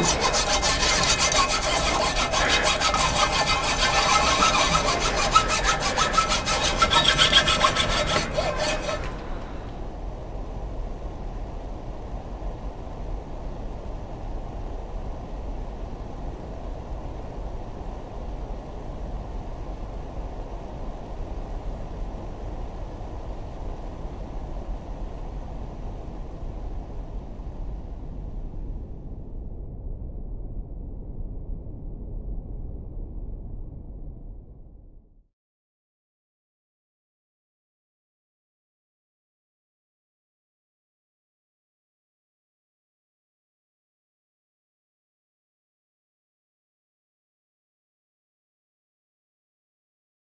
You.